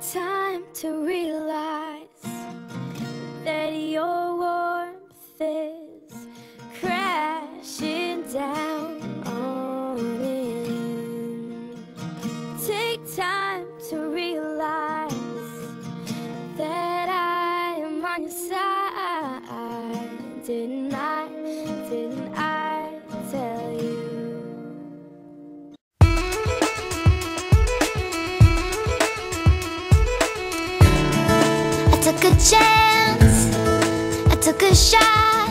take time to realize that your warmth is crashing down on in. Take time to realize that I am on your side. chance. I took a shot.